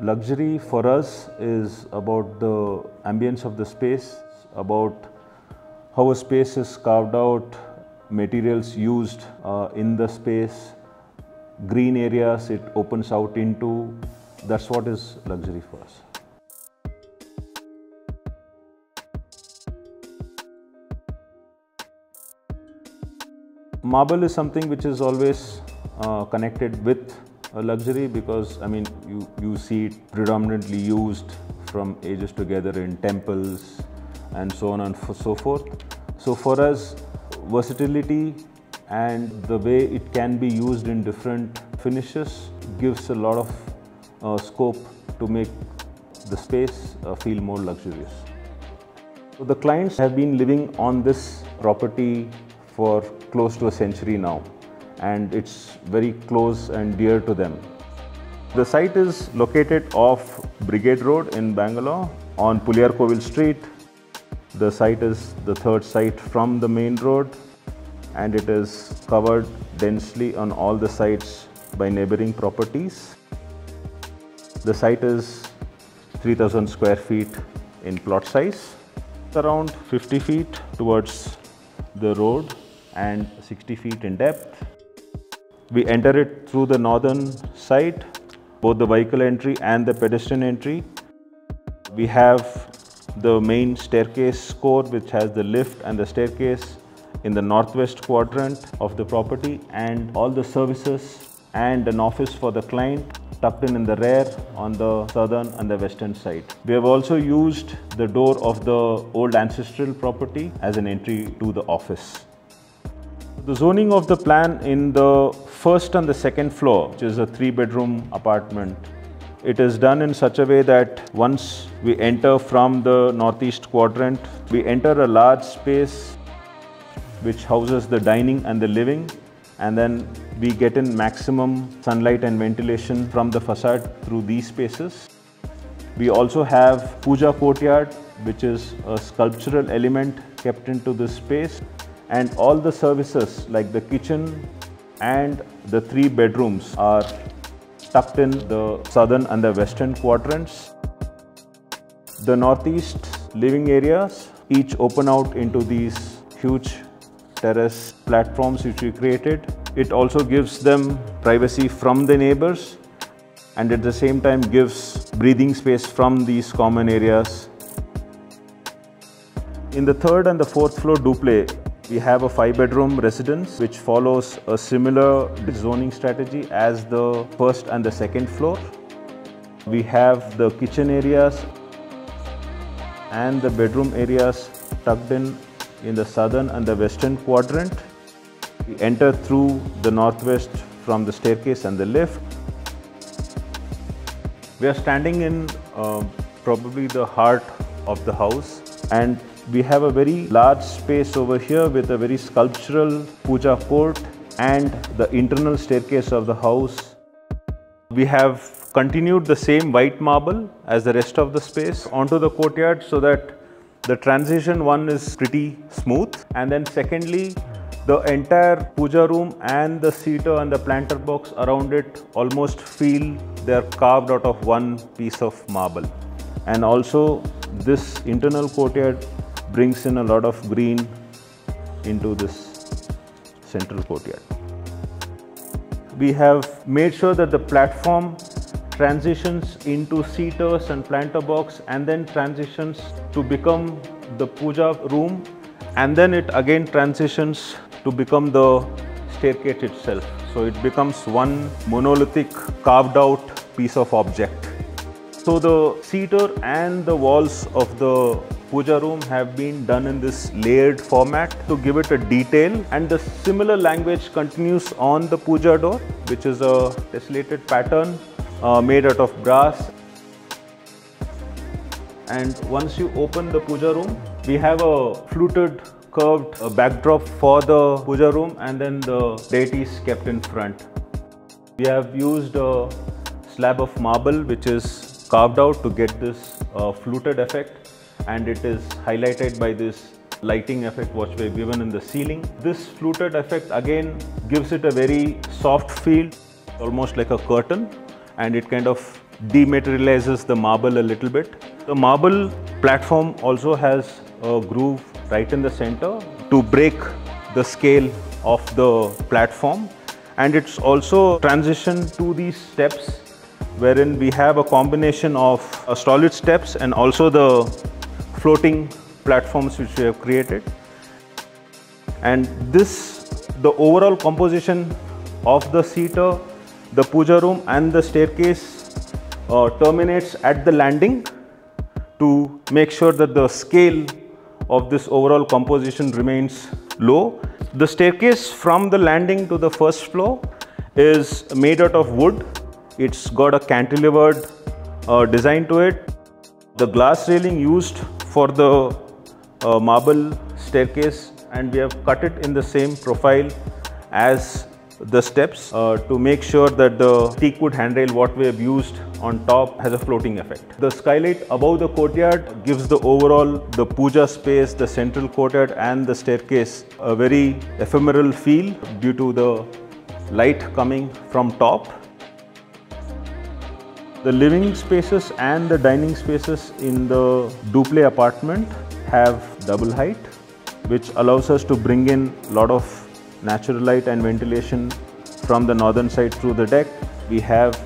Luxury for us is about the ambience of the space, about how a space is carved out, materials used uh, in the space, green areas it opens out into. That's what is luxury for us. Marble is something which is always uh, connected with a luxury because I mean you, you see it predominantly used from ages together in temples and so on and so forth. So for us versatility and the way it can be used in different finishes gives a lot of uh, scope to make the space uh, feel more luxurious. So the clients have been living on this property for close to a century now and it's very close and dear to them. The site is located off Brigade Road in Bangalore on Puliyarkovil Street. The site is the third site from the main road and it is covered densely on all the sites by neighboring properties. The site is 3000 square feet in plot size, around 50 feet towards the road and 60 feet in depth. We enter it through the northern side, both the vehicle entry and the pedestrian entry. We have the main staircase core which has the lift and the staircase in the northwest quadrant of the property and all the services and an office for the client tucked in in the rear on the southern and the western side. We have also used the door of the old ancestral property as an entry to the office. The zoning of the plan in the first and the second floor, which is a three bedroom apartment, it is done in such a way that once we enter from the northeast quadrant, we enter a large space which houses the dining and the living and then we get in maximum sunlight and ventilation from the facade through these spaces. We also have puja courtyard which is a sculptural element kept into this space and all the services like the kitchen and the three bedrooms are tucked in the southern and the western quadrants. The northeast living areas each open out into these huge terrace platforms which we created. It also gives them privacy from the neighbors and at the same time gives breathing space from these common areas. In the third and the fourth floor duplex, we have a five bedroom residence which follows a similar zoning strategy as the first and the second floor. We have the kitchen areas and the bedroom areas tucked in in the southern and the western quadrant. We enter through the northwest from the staircase and the lift. We are standing in uh, probably the heart of the house and we have a very large space over here with a very sculptural puja court and the internal staircase of the house. We have continued the same white marble as the rest of the space onto the courtyard so that the transition one is pretty smooth and then secondly the entire puja room and the seater and the planter box around it almost feel they're carved out of one piece of marble and also this internal courtyard brings in a lot of green into this central courtyard. We have made sure that the platform transitions into seaters and planter box and then transitions to become the puja room and then it again transitions to become the staircase itself. So it becomes one monolithic carved out piece of object. So the seater and the walls of the puja room have been done in this layered format to give it a detail. And the similar language continues on the puja door which is a tessellated pattern uh, made out of brass. And once you open the puja room we have a fluted curved uh, backdrop for the puja room and then the deities kept in front. We have used a slab of marble which is carved out to get this uh, fluted effect and it is highlighted by this lighting effect which we have given in the ceiling. This fluted effect again gives it a very soft feel, almost like a curtain and it kind of dematerializes the marble a little bit. The marble platform also has a groove right in the center to break the scale of the platform and it's also transition to these steps wherein we have a combination of uh, solid steps and also the floating platforms which we have created and this the overall composition of the seater the puja room and the staircase uh, terminates at the landing to make sure that the scale of this overall composition remains low. The staircase from the landing to the first floor is made out of wood. It's got a cantilevered uh, design to it. The glass railing used for the uh, marble staircase and we have cut it in the same profile as the steps uh, to make sure that the teakwood handrail what we have used on top has a floating effect. The skylight above the courtyard gives the overall the puja space, the central courtyard and the staircase a very ephemeral feel due to the light coming from top. The living spaces and the dining spaces in the Duplex apartment have double height which allows us to bring in a lot of natural light and ventilation from the northern side through the deck. We have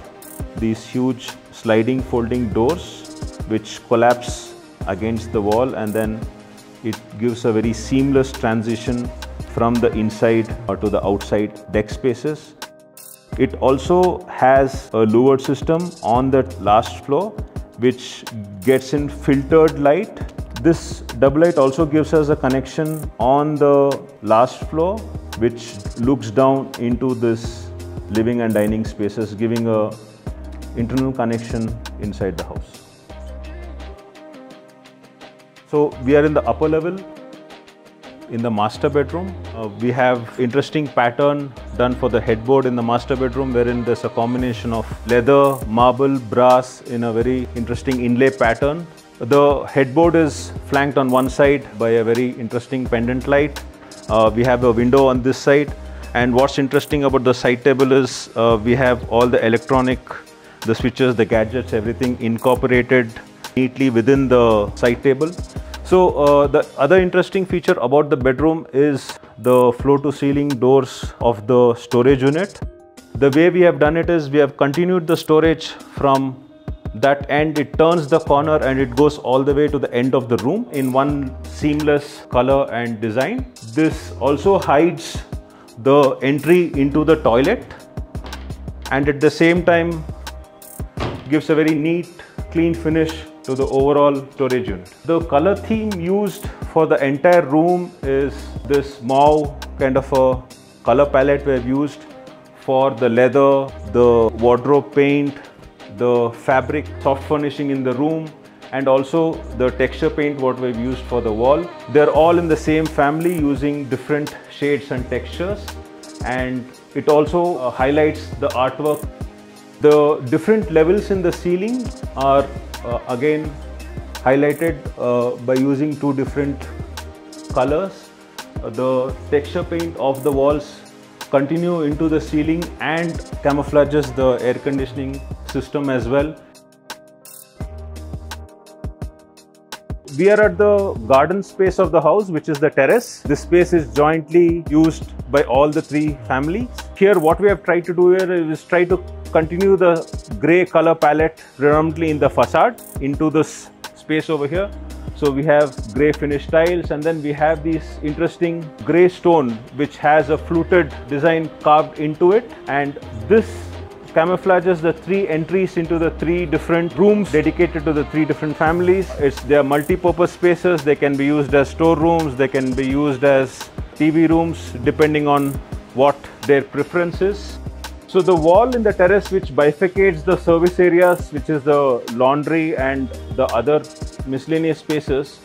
these huge sliding folding doors which collapse against the wall and then it gives a very seamless transition from the inside or to the outside deck spaces. It also has a louvered system on the last floor which gets in filtered light. This double light also gives us a connection on the last floor which looks down into this living and dining spaces giving a internal connection inside the house. So we are in the upper level in the master bedroom. Uh, we have interesting pattern done for the headboard in the master bedroom wherein there's a combination of leather, marble, brass in a very interesting inlay pattern. The headboard is flanked on one side by a very interesting pendant light uh, we have a window on this side and what's interesting about the side table is uh, we have all the electronic, the switches, the gadgets, everything incorporated neatly within the side table. So uh, the other interesting feature about the bedroom is the floor to ceiling doors of the storage unit. The way we have done it is we have continued the storage from that end it turns the corner and it goes all the way to the end of the room in one seamless color and design. This also hides the entry into the toilet and at the same time gives a very neat clean finish to the overall storage unit. The color theme used for the entire room is this mauve kind of a color palette we have used for the leather, the wardrobe paint, the fabric soft furnishing in the room and also the texture paint what we've used for the wall. They're all in the same family using different shades and textures and it also uh, highlights the artwork. The different levels in the ceiling are again highlighted uh, by using two different colors. Uh, the texture paint of the walls continue into the ceiling and camouflages the air conditioning system as well. We are at the garden space of the house, which is the terrace. This space is jointly used by all the three families. Here, what we have tried to do here is try to continue the gray color palette predominantly in the facade into this space over here. So we have gray finished tiles and then we have these interesting gray stone which has a fluted design carved into it and this camouflages the three entries into the three different rooms dedicated to the three different families. It's they are multi-purpose spaces. They can be used as storerooms. They can be used as TV rooms depending on what their preference is. So the wall in the terrace which bifurcates the service areas, which is the laundry and the other miscellaneous spaces,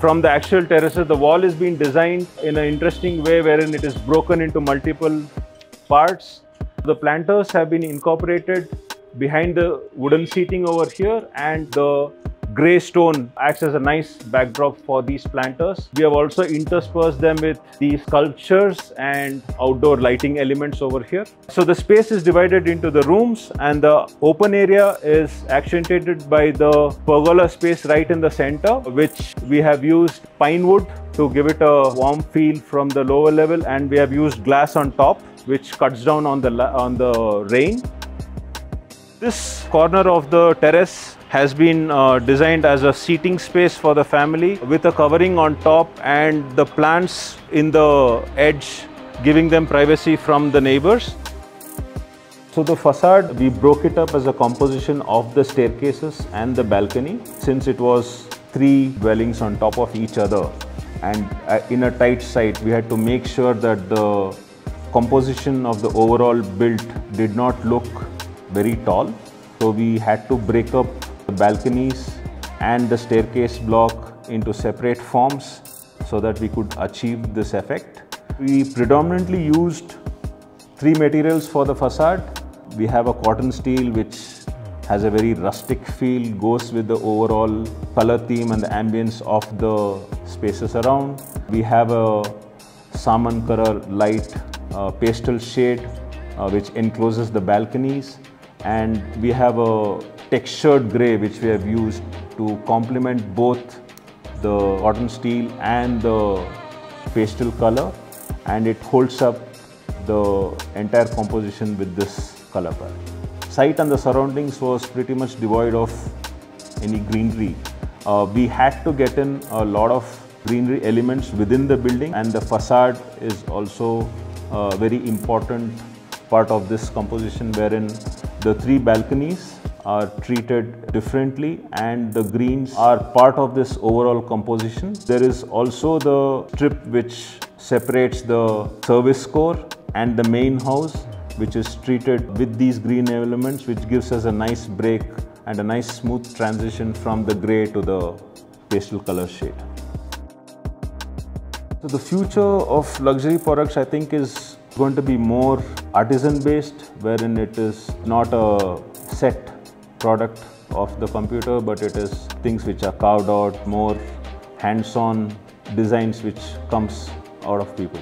from the actual terraces, the wall is being designed in an interesting way wherein it is broken into multiple parts. The planters have been incorporated behind the wooden seating over here and the grey stone acts as a nice backdrop for these planters. We have also interspersed them with these sculptures and outdoor lighting elements over here. So the space is divided into the rooms and the open area is accentuated by the pergola space right in the center, which we have used pine wood to give it a warm feel from the lower level and we have used glass on top which cuts down on the on the rain this corner of the terrace has been uh, designed as a seating space for the family with a covering on top and the plants in the edge giving them privacy from the neighbors. So the facade, we broke it up as a composition of the staircases and the balcony since it was three dwellings on top of each other and uh, in a tight site we had to make sure that the composition of the overall build did not look very tall. So we had to break up the balconies and the staircase block into separate forms so that we could achieve this effect. We predominantly used three materials for the facade. We have a Corten steel which has a very rustic feel, goes with the overall color theme and the ambience of the spaces around. We have a salmon color light uh, pastel shade uh, which encloses the balconies and we have a textured gray which we have used to complement both the Corten steel and the pastel color and it holds up the entire composition with this color palette. Site and the surroundings was pretty much devoid of any greenery. Uh, we had to get in a lot of greenery elements within the building and the facade is also a very important part of this composition wherein the three balconies are treated differently and the greens are part of this overall composition. There is also the strip which separates the service core and the main house which is treated with these green elements which gives us a nice break and a nice smooth transition from the grey to the pastel color shade. So the future of luxury products I think is going to be more artisan based wherein it is not a set product of the computer but it is things which are carved out more hands-on designs which comes out of people.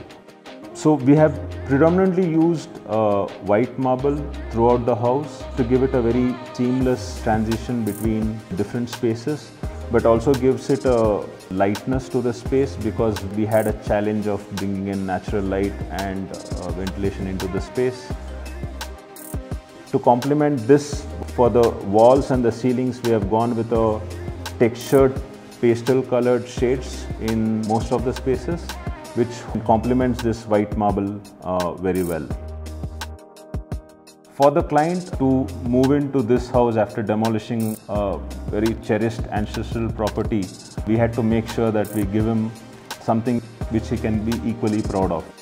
So we have predominantly used uh, white marble throughout the house to give it a very seamless transition between different spaces but also gives it a lightness to the space because we had a challenge of bringing in natural light and uh, ventilation into the space. To complement this for the walls and the ceilings we have gone with a textured pastel colored shades in most of the spaces which complements this white marble uh, very well. For the client to move into this house after demolishing a very cherished ancestral property, we had to make sure that we give him something which he can be equally proud of.